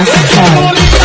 Master